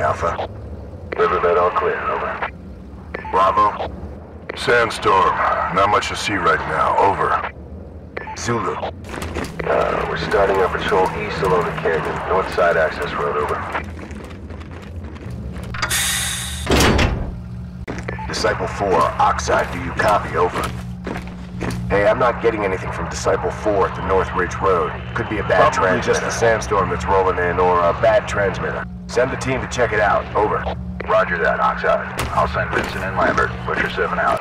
Alpha. Riverbed all clear, over. Bravo. Sandstorm. Not much to see right now. Over. Zulu. Uh, we're starting our patrol east along the canyon. North side access road, over. Disciple 4, Oxide, do you copy? Over. Hey, I'm not getting anything from Disciple 4 at the North Ridge Road. Could be a bad Probably transmitter. just the sandstorm that's rolling in, or a bad transmitter. Send the team to check it out. Over. Roger that, Oxide. I'll send Vincent and Lambert. Butcher 7 out.